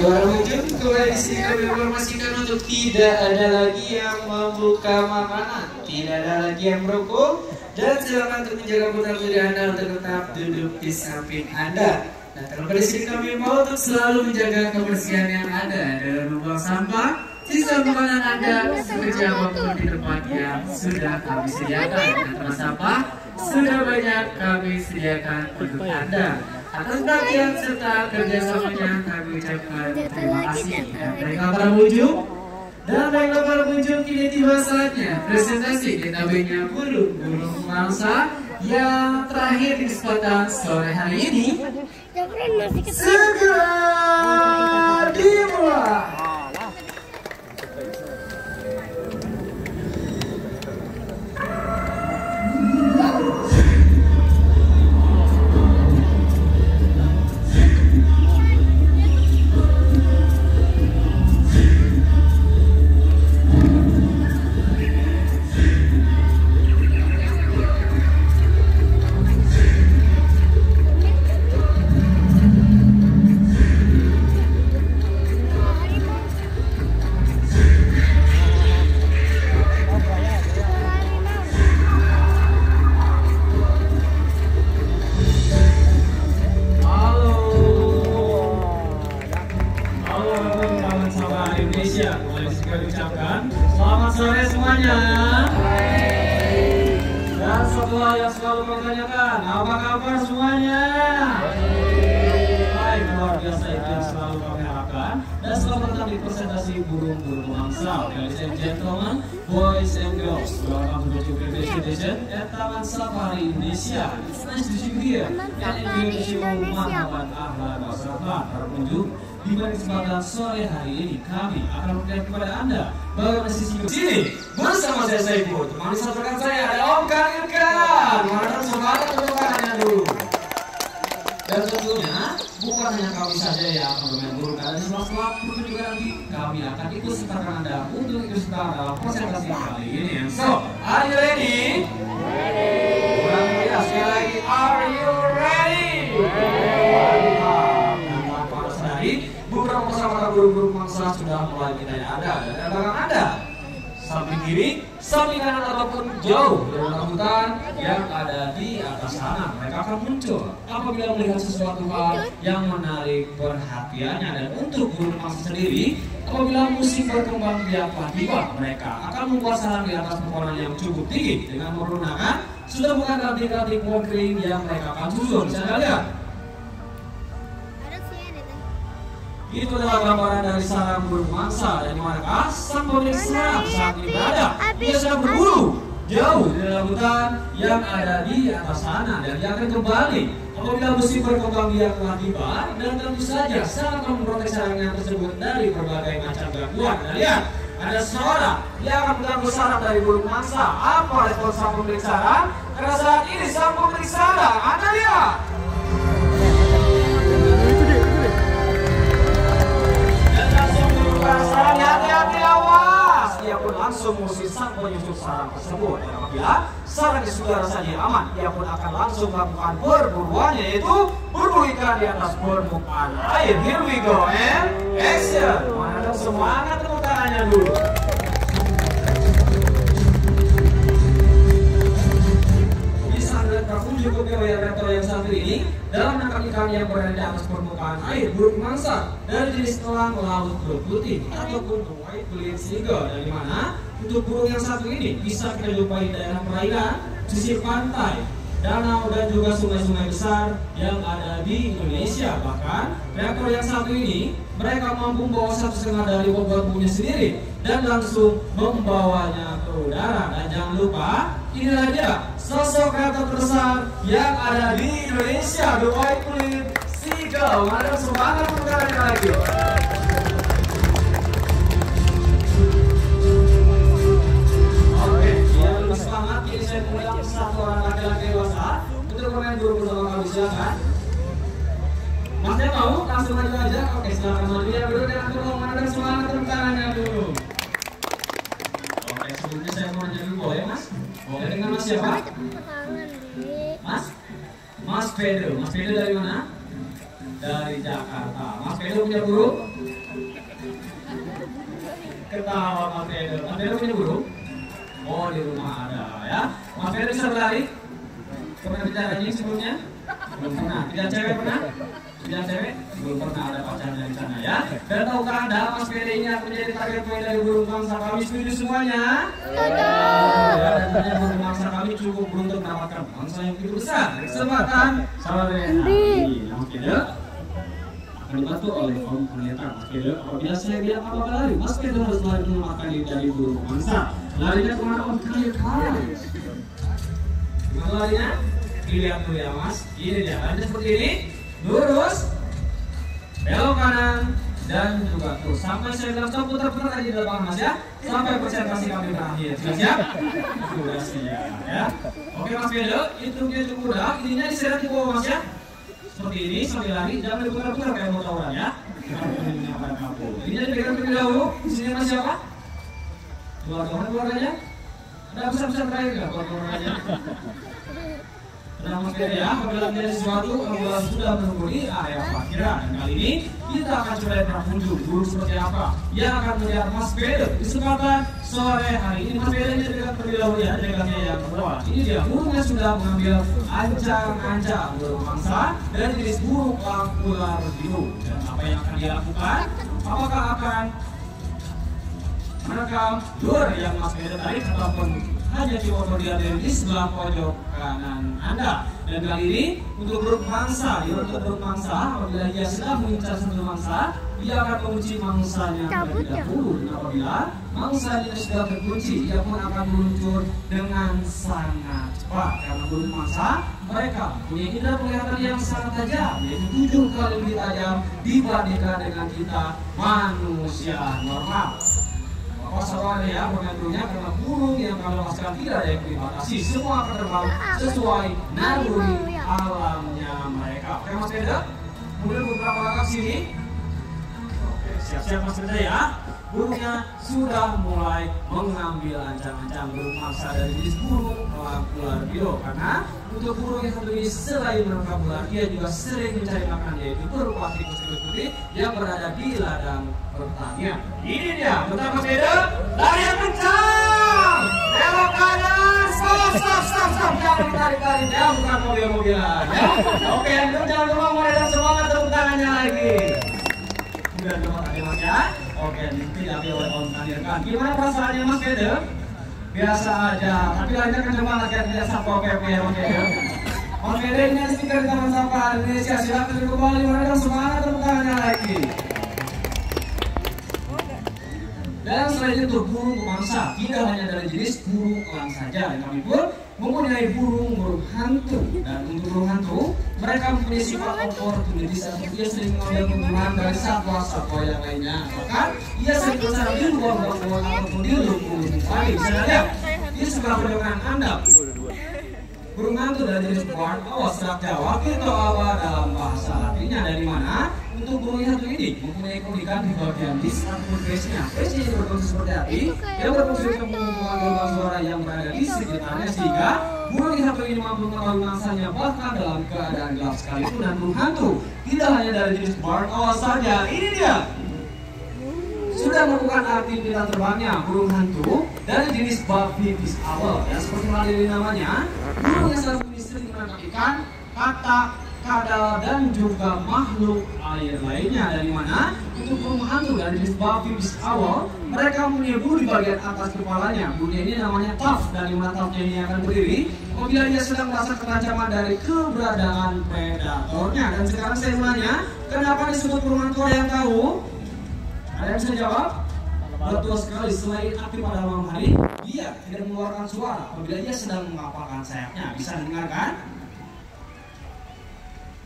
di sini kami informasikan untuk tidak ada lagi yang membuka makanan, tidak ada lagi yang merokok, dan silakan untuk menjaga putar putri Anda untuk tetap duduk di samping Anda. Nah, terlebih di sini kami mau untuk selalu menjaga kebersihan yang ada dalam membuang sampah, sisa makanan Anda bekerja maupun di tempat yang sudah kami sediakan. Dan tempat sampah sudah banyak kami sediakan untuk Anda. Atas perhatian serta kerjasamanya kami ucapkan terima kasih. Dan baiklah para pengunjung, dan baiklah para pengunjung? Kini tiba saatnya presentasi kitabnya burung-burung mangsa yang terakhir di kesempatan sore hari ini. Segera dimulai. Presentasi burung-burung mangsa. Ladies and gentlemen, boys and girls, welcome to the Jubilee Edition at Taman Safari Indonesia. It's nice to see you here. And Indonesia Muhammad Ahlan Wasrafah, para pengunjung. Di mana kesempatan sore hari ini kami akan memberikan kepada Anda bagaimana sisi sini bersama saya Saiful. Temani satu rekan saya ada Om Kanirkan. Mana semangat untuk kanannya dulu. Dan tentunya bukan hanya kami saja yang akan bermain burung karena itu juga nanti kami akan ikut sertakan anda untuk ikut serta dalam presentasi kali ini. So, are you ready? Ready. Kurang meriah sekali lagi. Are you ready? Mantap. Dan tanpa sadari, beberapa pesawat burung-burung mangsa sudah mulai kita ada dan belakang anda samping kiri, samping kanan ataupun jauh dari hutan yang ada di atas sana. Mereka akan muncul apabila melihat sesuatu hal yang menarik perhatiannya dan untuk burung mangsa sendiri, apabila musim berkembang biak tiba, mereka akan membuat sarang di atas pohon yang cukup tinggi dengan menggunakan sudah bukan ranting-ranting pohon yang mereka akan susun. Bisa lihat? Itu adalah gambaran dari sarang burung mangsa dan di manakah sang pemilik sarang saat ini berada. Dia sedang berburu jauh di dalam hutan yang ada di atas sana dan dia akan kembali apabila musim berkembang biak telah tiba dan tentu saja sangat memprotek sarangnya tersebut dari berbagai macam gangguan. Dan lihat, ada seorang yang akan mengganggu sarang dari burung mangsa. Apa respon sang pemilik sarang? Karena saat ini sang pemilik sarang, mengusir sang penyusup sarang tersebut. Dan apabila sarangnya sudah rasanya aman, ia pun akan langsung melakukan perburuannya yaitu berburu ikan di atas permukaan air. Here we go and action. Mana semangat tepuk tangannya dulu. Cukup ya reptil yang satu ini dalam menangkap ikan yang berada di atas permukaan air burung mangsa dari jenis elang laut belut putih ataupun white bellied seagull dari mana untuk burung yang satu ini bisa kita jumpai di daerah perairan sisi pantai danau dan juga sungai-sungai besar yang ada di Indonesia. Bahkan reaktor yang satu ini mereka mampu membawa satu setengah dari bobot punya sendiri dan langsung membawanya ke udara. Dan jangan lupa ini aja sosok reaktor terbesar yang ada di Indonesia. The white bellied seagull ada semangat untuk lagi Oke, yang lebih semangat ini saya mengundang satu orang laki-laki dewasa. Untuk bermain burung bersama kami silakan. Masnya mau langsung maju aja? Oke, silakan. Maju Oke, Mas siapa? Ya, Mas? Mas Pedro. Mas Pedro dari mana? Dari Jakarta. Mas Pedro punya guru? Ketawa Mas Pedro. Mas Pedro punya guru? Oh, di rumah ada ya. Mas Pedro bisa berlari? Pernah bicara anjing sebelumnya? Belum pernah. Tidak cewek pernah? Tidak cewek? Belum pernah ada pacarnya di sana ya. Dan tahukah Anda Mas Ferry ini akan menjadi target poin dari burung bangsa kami setuju semuanya? Ya, dan ternyata burung bangsa kami cukup beruntung mendapatkan bangsa yang begitu besar. Kesempatan sore hari. Oke ya. Akan dibantu oleh kaum peneliti Mas Kedo. Apabila saya bilang apa lari, Mas Kedo harus lari diri dari burung bangsa. Larinya ke mana Om Khalil kalah. Larinya? Dilihat dulu ya Mas. Ini dia, larinya seperti ini. Lurus, belok kanan, dan juga terus. Sampai saya bilang coba putar-putar aja di depan Mas ya. Sampai presentasi kami berakhir. Sudah siap? Sudah siap ya. Oke Mas Kedo, itu dia cukup mudah. Ininya diseret di bawah Mas ya seperti ini sambil lari jangan diputar-putar kayak mau tawuran ya ini aja dipegang terlebih dahulu di sini masih apa keluar keluar keluarganya ada besar-besar terakhir nggak keluar keluarganya Tenang mas ya, apabila menjadi sesuatu, apabila sudah menunggu area parkiran. Dan kali ini, kita akan coba lihat pengunjung dulu seperti apa Yang akan melihat Mas Bede di kesempatan sore hari ini. Mas Bede ini dekat terlebih ya, dekatnya yang bawah. Ini dia, burungnya sudah mengambil ancang-ancang burung mangsa Dan jenis burung ular biru. Dan apa yang akan dia lakukan? Apakah akan merekam lure yang Mas Bede tarik ataupun hanya cuma melihat di sebelah pojok kanan Anda. Dan kali ini untuk grup mangsa, ya untuk grup mangsa, apabila ia sedang mengincar satu mangsa, ia akan mengunci mangsanya terlebih dahulu. Dan apabila mangsanya sudah terkunci, ia pun akan meluncur dengan sangat cepat. Karena grup mangsa, mereka punya indera penglihatan yang sangat tajam, yaitu tujuh kali lebih tajam dibandingkan dengan kita manusia normal. Pasaran ya pengaturnya karena burung yang kami lepaskan tidak ada yang dibatasi semua akan terbang sesuai naluri alamnya mereka. Oke Mas Beda, kemudian beberapa langkah sini. Oke siap-siap Mas Beda ya. Burungnya sudah mulai mengambil ancang-ancang burung mangsa dari jenis burung ular biru karena untuk burung yang satu ini selain menangkap ular, ia juga sering mencari makan yaitu berupa tikus putih yang berada di ladang pertanian. Ini dia, betapa beda, lari yang kencang, belok kanan, stop, stop, stop, stop, jangan ditarik-tarik ya, bukan mobil-mobilan ya. Oke, itu jangan lupa mulai dan semangat tepuk tangannya lagi. Sudah lupa tadi mas ya. Oke, tidak boleh om hadirkan. Gimana perasaannya mas Beda? biasa aja tapi lainnya kan cuma lagi tidak sapo PP ya oke ya oke deh ini stiker di taman sapa Indonesia. Silakan kembali mereka semangat tepuk tangannya lagi. Dan selain itu burung pemangsa tidak hanya dari jenis burung elang saja kami pun mempunyai burung-burung hantu. Dan untuk burung hantu mereka mempunyai sifat oportunitis atau ia sering mengambil keuntungan dari satwa-satwa yang lainnya. Bahkan ia sering bersarang di luar bangunan ataupun di tadi bisa lihat ini sebelah pojokan anda burung hantu dari jenis barn awas serak Jawa kita apa dalam bahasa latinnya. Dari mana? Untuk burung hantu ini mempunyai keunikan di bagian dis ataupun face-nya face-nya berfungsi seperti hati yang berfungsi untuk mengumpulkan gelombang suara yang berada di sekitarnya sehingga burung hantu ini mampu mengetahui mangsanya bahkan dalam keadaan gelap sekalipun dan burung hantu tidak hanya dari jenis barn awas saja ini dia sudah melakukan aktivitas terbangnya burung hantu dari jenis Baphitis awal ya seperti melalui namanya burung yang selalu sering menangkap ikan, katak, kadal dan juga makhluk air lainnya. Dari mana? Untuk burung hantu dari jenis Baphitis awal mereka mempunyai bulu di bagian atas kepalanya. Bulunya ini namanya tuff dan di mana tuffnya ini akan berdiri? Apabila ia sedang merasa kerancaman dari keberadaan predatornya. Dan sekarang saya tanya kenapa disebut burung hantu? Yang tahu? Ada yang bisa jawab? Betul sekali, selain aktif pada malam hari, dia tidak mengeluarkan suara apabila ia sedang mengapalkan sayapnya. Bisa dengarkan?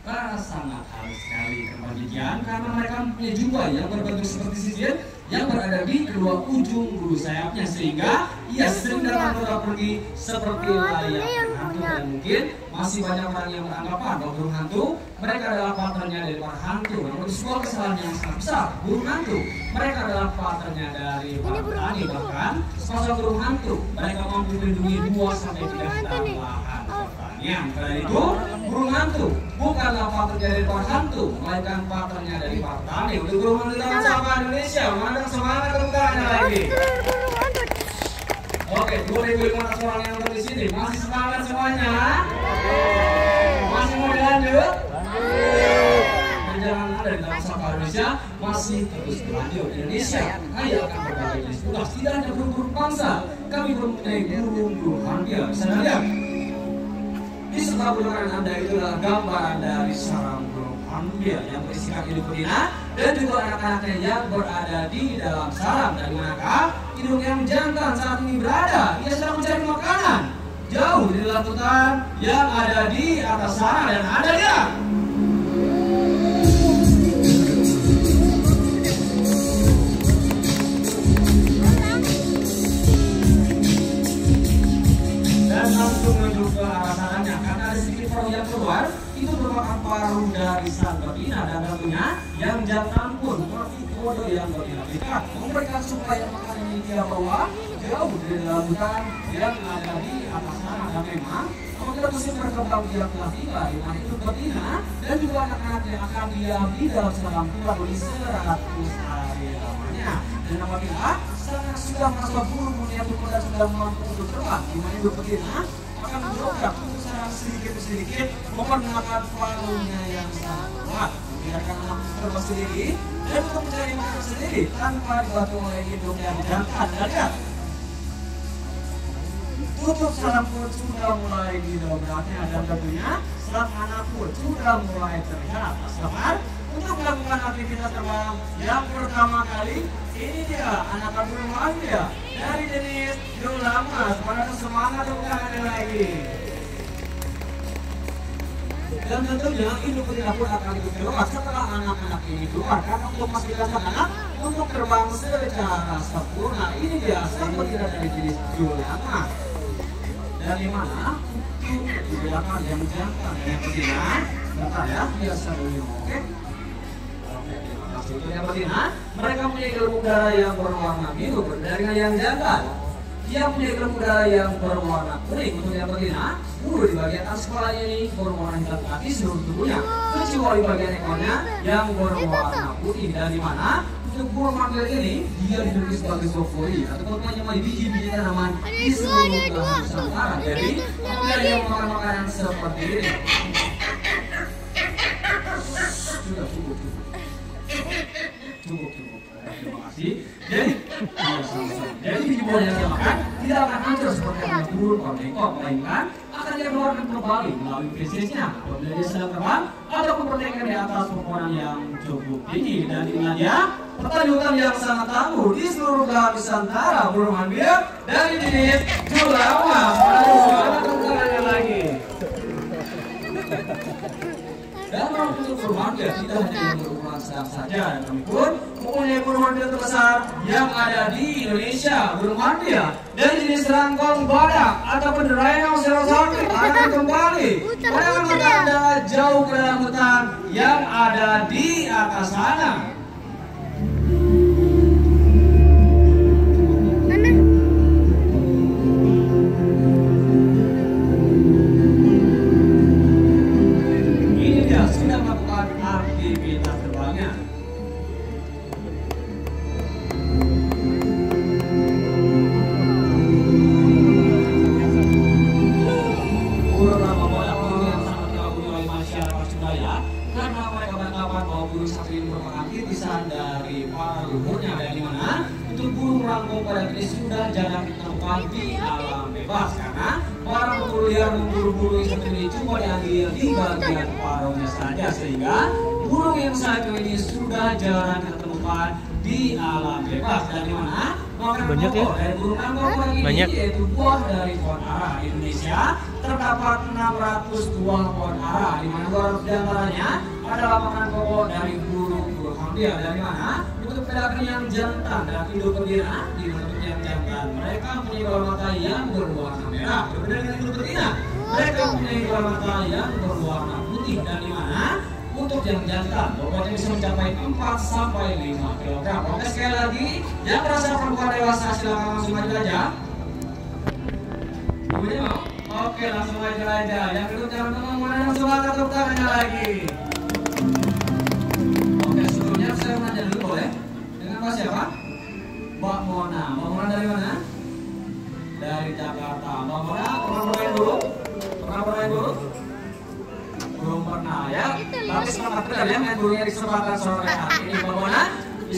Ah, sangat halus sekali kemudian karena mereka mempunyai jumpa yang berbentuk seperti sisir yang berada di kedua ujung bulu sayapnya sehingga ia sering ke pergi seperti layaknya hantu dan mungkin masih banyak orang yang beranggapan bahwa burung hantu. Mereka adalah partnernya dari para hantu. Namun sebuah kesalahan yang sangat besar burung hantu. Mereka adalah partnernya dari para petani bahkan sepasang burung hantu. Mereka mampu melindungi dua sampai tiga hektar lahan pertanian karena itu burung hantu bukanlah pattern dari pohon hantu melainkan patternnya dari Partani untuk burung hantu tangan sama Indonesia mana semangat tepuk lagi Oke, 2.500 orang yang ada di sini masih semangat semuanya? Masih mau dilanjut? Perjalanan Anda di dalam Sapa Indonesia masih terus berlanjut. Indonesia kaya akan berbagai jenis tugas. Tidak hanya burung-burung bangsa, kami mempunyai burung-burung hampir. Bisa lihat? Di sebelah belakang Anda itu adalah gambaran dari sarang burung hampir yang berisikan hidup betina dan juga anak-anaknya yang berada di dalam sarang. Dari manakah hidung yang jantan saat ini berada? Ia sedang mencari makanan jauh di dalam hutan yang ada di atas sana dan ada dia. dan langsung menuju ke arah sananya karena ada sedikit yang keluar itu merupakan paruh dari sang betina dan tentunya yang jantan pun seperti kode yang betina dekat memberikan supaya makanan ini dia bawa jauh dari dalam hutan yang ada di atas sana. Dan memang apabila musim berkembang dia telah tiba di itu betina dan juga anak-anak yang akan diam di dalam seragam kurang lebih 100 hari lamanya. Dan apabila sangat sudah merasa burung melihat dan sudah mampu untuk terbang di itu betina akan mendobrak untuk secara sedikit demi sedikit mempergunakan paruhnya yang sangat kuat membiarkan anak terbang sendiri dan untuk mencari makan sendiri tanpa dibantu oleh hidung jantan dan lihat tutup sarang perut sudah mulai didobraknya dan tentunya sarang anak pun sudah mulai terlihat Sabar untuk melakukan aktivitas terbang yang pertama kali. Ini dia anak burung dia dari jenis lama semangat semangat untuk lagi dan tentunya betina pun akan ikut keluar setelah anak-anak ini keluar. Karena untuk masih anak untuk terbang secara sempurna. Ini dia sang betina dari jenis lama dari mana? Dibedakan yang jantan yang betina. Bentar ya biasa dulu oke. Itu yang betina mereka punya gelembung darah yang berwarna biru berbeda dengan yang jantan dia punya darah yang berwarna kuning. Untuk yang betina bulu di bagian atas kepalanya ini berwarna hitam kaki seluruh tubuhnya kecuali bagian ekornya yang berwarna putih. Dan di mana untuk burung manggil ini dia diberi sebagai sofori atau menyamai biji-biji tanaman di seluruh Nusantara. Jadi apabila dia makan makanan seperti ini, sudah cukup cukup cukup. Terima kasih. Jadi, jadi biji buah yang dia makan tidak akan hancur seperti yang burung atau bengkok, melainkan akan dia keluarkan kembali melalui prosesnya apabila dia sedang terbang ataupun bertengkar di atas pepohonan yang cukup tinggi dan inilah dia pertunjukan yang sangat tangguh di seluruh belahan Nusantara burung hampir dari jenis Julawa. Semangat tentangnya lagi. Dan hampir tidak hanya berukuran sedang saja, namun pun mempunyai burung hampir terbesar yang ada di Indonesia, burung hampir dari jenis rangkong badak ataupun rhinoceros hampir akan kembali. Mata Anda jauh ke dalam hutan yang ada di atas sana. Banyak. yaitu buah dari pohon ara Indonesia terdapat 600 buah pohon ara di mana 200 di antaranya adalah makanan pokok dari burung burung. Hampir dari mana? Untuk pedagang yang jantan dan hidup betina di untuk yang jantan? Mereka mempunyai bola mata yang berwarna merah. Berbeda dengan hidup betina. Mereka mempunyai bola mata yang berwarna putih. Dan di mana untuk yang jantan bobotnya bisa mencapai 4 sampai 5 kg. Oke sekali lagi, yang merasa perempuan dewasa silakan langsung maju aja. Ibunya mau? Oke, langsung aja aja. Yang kedua teman-teman yang semangat tepuk tangannya lagi.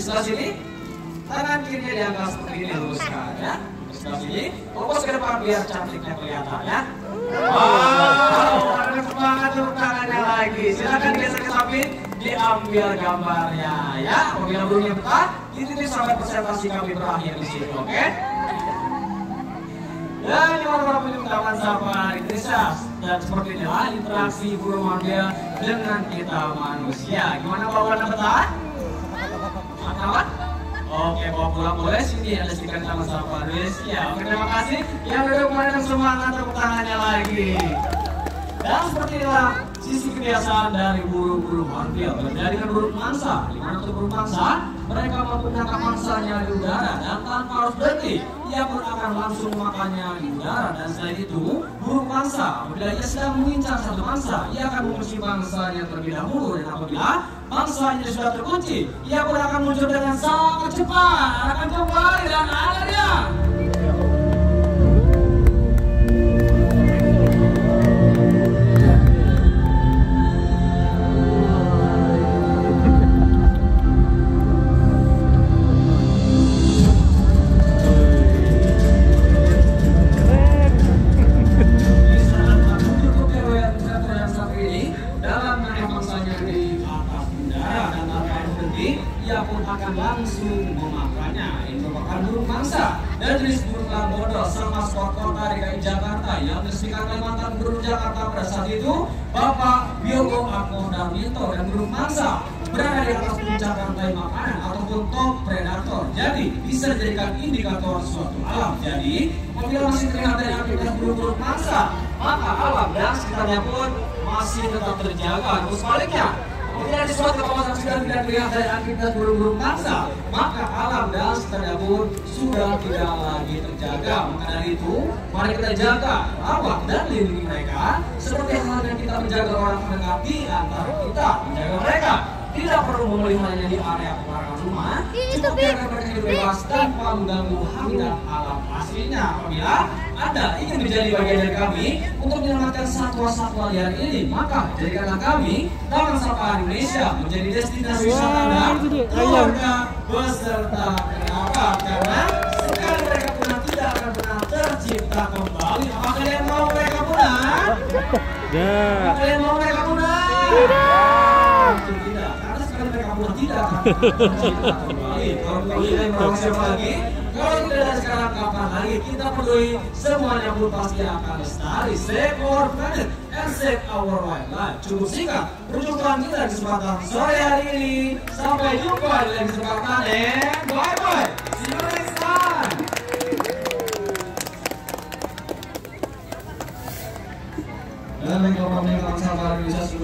Sebelah sini. Tangan kirinya diangkat seperti ini luruskan ya. Di sebelah sini. Fokus ke depan biar cantiknya kelihatan ya. Wow, ada semangat tepuk tangannya lagi. Silakan geser ke samping, diambil gambarnya ya. Apabila burungnya betah, ini sampai presentasi kami berakhir di sini, oke? Dan gimana para pengunjung Taman Safari Indonesia dan seperti inilah interaksi burung manggil dengan kita manusia. Gimana bawaan betah? Mantap? Oke, bawa pulang boleh sini ada stiker Taman Safari Indonesia. Oke, terima kasih. Yang mana yang semangat tepuk tangannya lagi. Dan seperti inilah sisi kebiasaan dari burung-burung manggil berjaringan burung mangsa. Di mana burung mangsa, mereka menangkap mangsanya di udara dan tanpa harus berhenti. Ia pun akan langsung memakannya di udara dan selain itu, burung mangsa apabila ia sedang mengincar satu mangsa, ia akan mengunci mangsanya terlebih dahulu dan apabila mangsanya sudah terkunci, ia pun akan muncul dengan sangat cepat. Akan kembali dan ada. Ia pun akan langsung memakannya. Ini merupakan burung mangsa dan jenis burung lambodo sang maskot kota DKI Jakarta yang diresmikan mantan gubernur Jakarta pada saat itu, Bapak Biogo Akmo Darminto dan burung mangsa berada di atas puncak rantai makanan ataupun top predator. Jadi bisa dijadikan indikator suatu alam. Jadi apabila masih terlihat dari aktivitas burung-burung mangsa, maka alam dan sekitarnya pun masih tetap terjaga. Namun sebaliknya, apabila di suatu kawasan sudah tidak terlihat dari aktivitas burung-burung mangsa, maka alam dan pun sudah tidak lagi terjaga. Maka dari itu, mari kita jaga, rawat dan lindungi mereka seperti halnya kita menjaga orang terdekat di antara kita, menjaga mereka. Tidak perlu memeliharanya di area pekarangan rumah, cukup biarkan mereka hidup bebas tanpa mengganggu habitat alam aslinya. Apabila Anda ingin menjadi bagian dari kami untuk menyelamatkan satwa-satwa liar ini, maka jadikanlah kami Taman Safari Indonesia menjadi destinasi wisata Anda, keluarga beserta kerabat. Karena sekali mereka punah tidak akan pernah tercipta kembali. Apa kalian mau mereka punah? Apa kalian mau mereka punah? Tentu tidak, karena sekali mereka punah tidak akan tercipta kembali. Kalau kalian mau siapa lagi? Kapan lagi kita peduli semuanya pun pasti akan lestari. Save our planet and save our wildlife. Cukup singkat perjumpaan kita di kesempatan sore hari ini. Sampai jumpa di lain kesempatan and bye bye. See you next time. Dan yang sama bisa